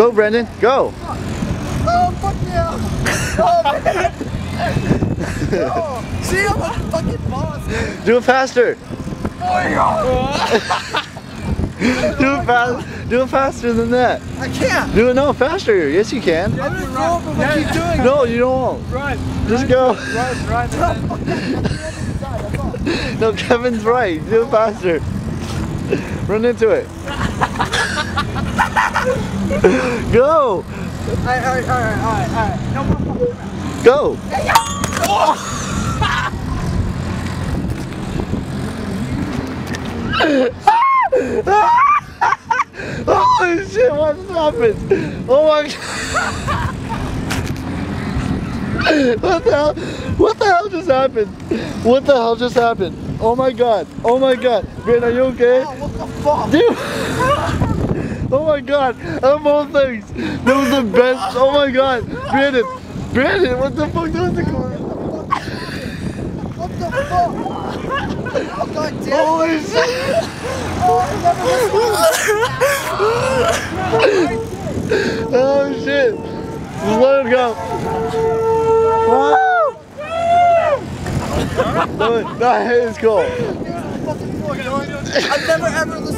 Go, Brandon. Go. Oh, fuck yeah. Oh, man. see, I'm a fucking boss, man. Do it faster. Oh, yeah. Do it fast. Do it faster than that. I can't. Do it no faster. Yes, you can. I'm gonna go up if I keep doing it. No, you don't. Run. Just go. Run, run, run. No, Kevin's right. Do it faster. Run into it. Go. Alright, alright, alright, alright, alright. No more fucking Go. Holy oh, shit, what just happened? Oh my god. What the hell? What the hell just happened? What the hell just happened? Oh my god. Oh my god. Ben, are you okay? Oh, what the fuck? Dude. Oh my god. Of all things. That was the best. Oh my god. Brandon. Brandon, what the fuck? That was the What the fuck? Oh, god damn. Holy shit. Oh, I never Oh shit. Just let him go. Woo! no, cool. I've never ever